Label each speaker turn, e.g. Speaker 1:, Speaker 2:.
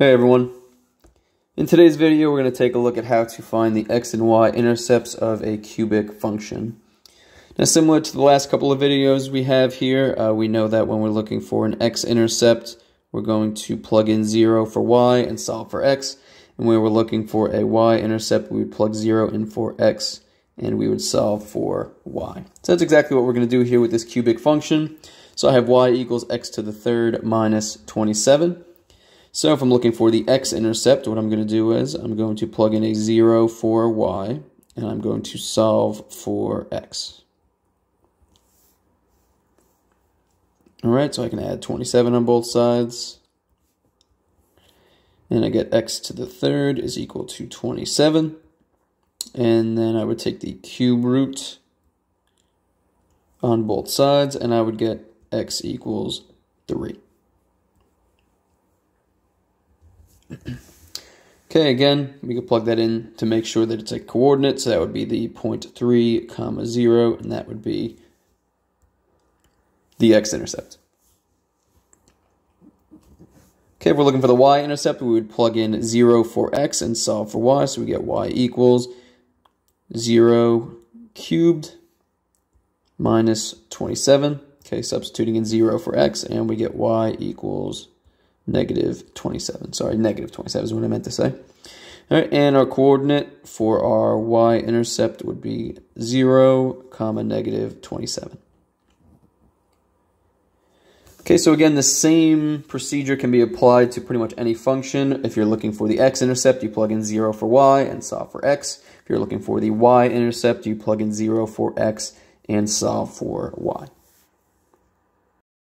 Speaker 1: Hey everyone. In today's video, we're going to take a look at how to find the x and y intercepts of a cubic function. Now, similar to the last couple of videos we have here, uh, we know that when we're looking for an x-intercept, we're going to plug in 0 for y and solve for x. And when we're looking for a y-intercept, we would plug 0 in for x, and we would solve for y. So that's exactly what we're going to do here with this cubic function. So I have y equals x to the third minus 27. So if I'm looking for the x-intercept, what I'm going to do is I'm going to plug in a 0 for y, and I'm going to solve for x. All right, so I can add 27 on both sides. And I get x to the third is equal to 27. And then I would take the cube root on both sides, and I would get x equals 3. Okay, again, we can plug that in to make sure that it's a coordinate. So that would be the 0.3 comma 0, and that would be the x-intercept. Okay, if we're looking for the y-intercept, we would plug in 0 for x and solve for y. So we get y equals 0 cubed minus 27. Okay, substituting in 0 for x, and we get y equals negative 27. Sorry, negative 27 is what I meant to say. All right, and our coordinate for our y-intercept would be 0, comma, negative 27. Okay, so again, the same procedure can be applied to pretty much any function. If you're looking for the x-intercept, you plug in 0 for y and solve for x. If you're looking for the y-intercept, you plug in 0 for x and solve for y.